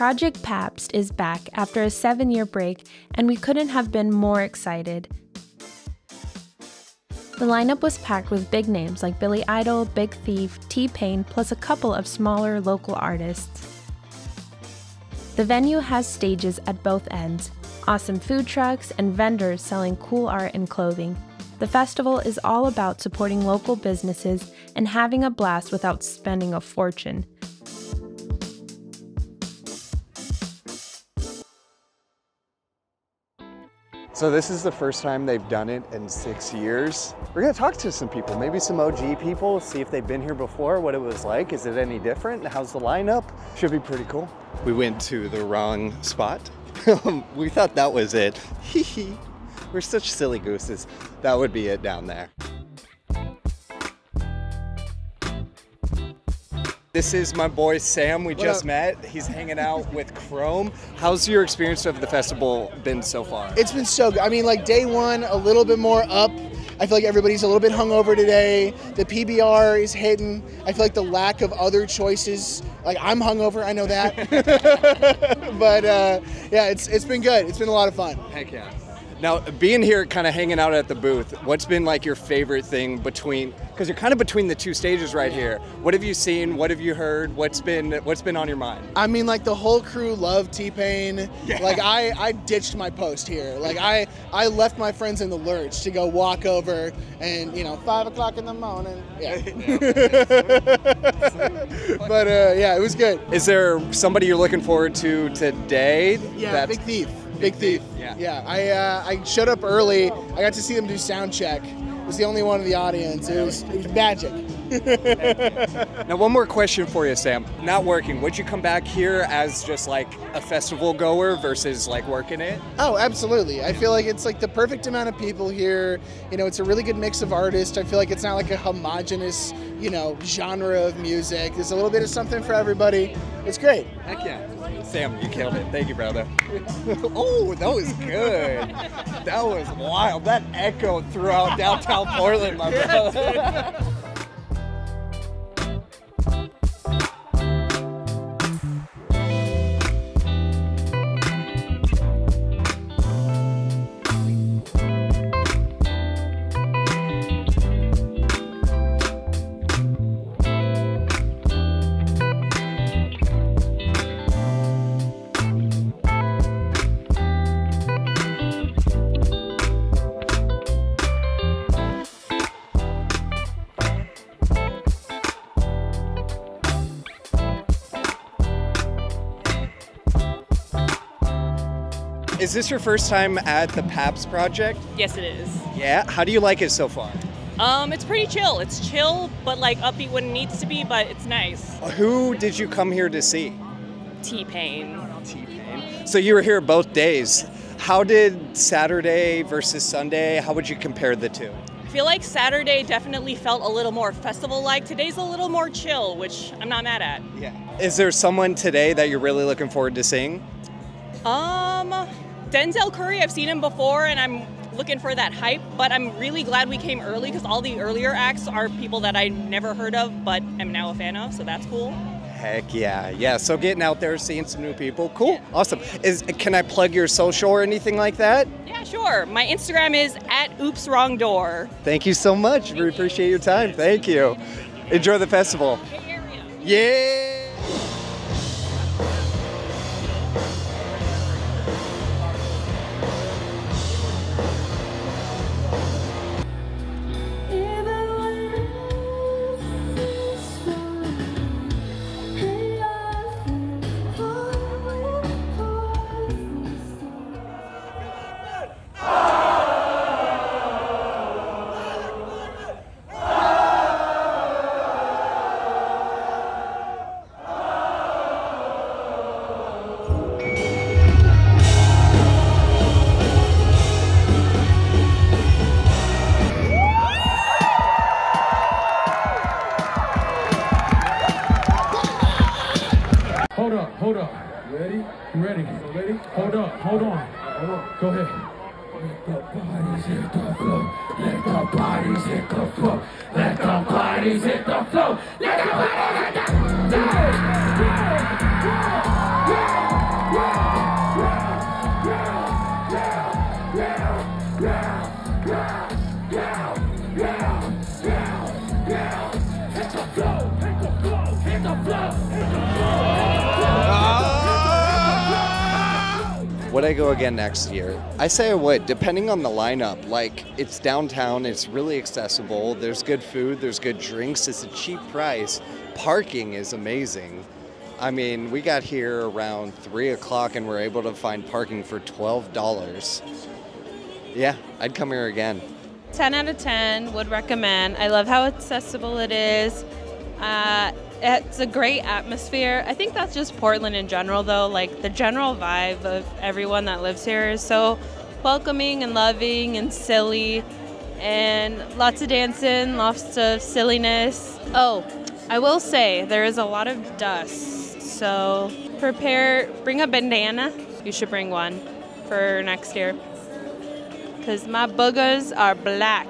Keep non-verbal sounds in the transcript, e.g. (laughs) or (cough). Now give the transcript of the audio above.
Project Pabst is back after a seven year break, and we couldn't have been more excited. The lineup was packed with big names like Billy Idol, Big Thief, T Pain, plus a couple of smaller local artists. The venue has stages at both ends, awesome food trucks, and vendors selling cool art and clothing. The festival is all about supporting local businesses and having a blast without spending a fortune. So this is the first time they've done it in six years. We're gonna talk to some people, maybe some OG people, see if they've been here before, what it was like. Is it any different? How's the lineup? Should be pretty cool. We went to the wrong spot. (laughs) we thought that was it. (laughs) We're such silly gooses. That would be it down there. This is my boy Sam. We What just up? met. He's hanging out with Chrome. How's your experience of the festival been so far? It's been so good. I mean, like day one, a little bit more up. I feel like everybody's a little bit hungover today. The PBR is hidden. I feel like the lack of other choices. Like I'm hungover, I know that. (laughs) (laughs) but uh, yeah, it's it's been good. It's been a lot of fun. Heck yeah. Now, being here, kind of hanging out at the booth, what's been like your favorite thing between? Because you're kind of between the two stages right here. What have you seen? What have you heard? What's been What's been on your mind? I mean, like the whole crew loved T Pain. Yeah. Like I, I ditched my post here. Like I, I left my friends in the lurch to go walk over and you know five o'clock in the morning. Yeah. (laughs) but uh, yeah, it was good. Is there somebody you're looking forward to today? Yeah, that's- Big Thief. Big Thief. Yeah. Yeah. I uh, I showed up early. I got to see them do sound check. Was the only one in the audience. It was it was magic. (laughs) Now, one more question for you, Sam. Not working. Would you come back here as just like a festival goer versus like working it? Oh, absolutely. I feel like it's like the perfect amount of people here. You know, it's a really good mix of artists. I feel like it's not like a homogenous, you know, genre of music. There's a little bit of something for everybody. It's great. Heck yeah. Sam, you killed it. Thank you, brother. (laughs) oh, that was good. That was wild. That echoed throughout downtown Portland, my brother. (laughs) Is this your first time at the Pabst project? Yes, it is. Yeah. How do you like it so far? Um, it's pretty chill. It's chill, but like upbeat when it needs to be, but it's nice. Who did you come here to see? T Pain. T-Pain. So you were here both days. How did Saturday versus Sunday? How would you compare the two? I feel like Saturday definitely felt a little more festival like. Today's a little more chill, which I'm not mad at. Yeah. Is there someone today that you're really looking forward to seeing? Um, Denzel Curry, I've seen him before and I'm looking for that hype, but I'm really glad we came early because all the earlier acts are people that I never heard of but am now a fan of, so that's cool. Heck yeah, yeah. So getting out there, seeing some new people, cool, awesome. Is can I plug your social or anything like that? Yeah, sure. My Instagram is at oops wrong door. Thank you so much. We appreciate your time. Thank you. Enjoy the festival. Yeah. ready. Hold up, hold on. Hold on. Go ahead. Let the bodies hit the floor. Let the bodies hit the floor. Let the bodies hit the floor. Let the bodies hit the floor. Yeah, yeah, yeah, yeah, yeah, yeah, yeah, yeah, yeah. Hit the flow, hit the flow, hit the flow, hit the flow. Would I go again next year? I say I would, depending on the lineup. Like, it's downtown, it's really accessible, there's good food, there's good drinks, it's a cheap price. Parking is amazing. I mean, we got here around 3 o'clock and we're able to find parking for $12. Yeah, I'd come here again. 10 out of 10 would recommend. I love how accessible it is. Uh, it's a great atmosphere. I think that's just Portland in general, though. Like the general vibe of everyone that lives here is so welcoming and loving and silly, and lots of dancing, lots of silliness. Oh, I will say there is a lot of dust, so prepare, bring a bandana. You should bring one for next year because my boogers are black.